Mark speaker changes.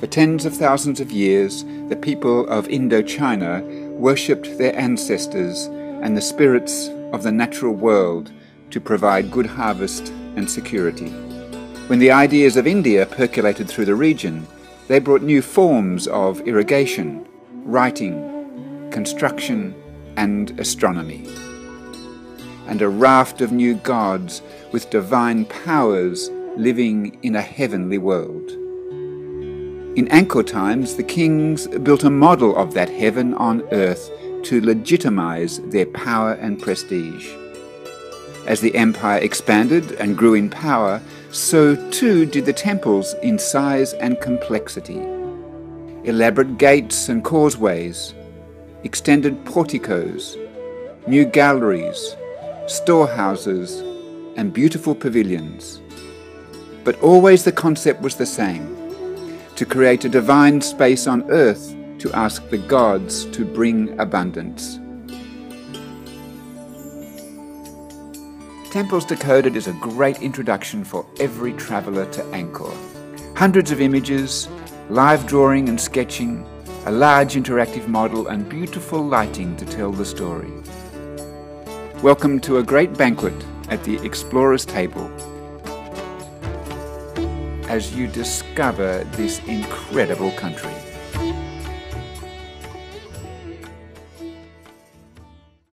Speaker 1: For tens of thousands of years, the people of Indochina worshipped their ancestors and the spirits of the natural world to provide good harvest and security. When the ideas of India percolated through the region, they brought new forms of irrigation, writing, construction, and astronomy. And a raft of new gods with divine powers living in a heavenly world. In Angkor times, the kings built a model of that heaven on earth to legitimize their power and prestige. As the empire expanded and grew in power, so too did the temples in size and complexity. Elaborate gates and causeways, extended porticos, new galleries, storehouses, and beautiful pavilions. But always the concept was the same to create a divine space on earth to ask the gods to bring abundance. Temples Decoded is a great introduction for every traveller to Angkor. Hundreds of images, live drawing and sketching, a large interactive model and beautiful lighting to tell the story. Welcome to a great banquet at the Explorer's Table as you discover this incredible country.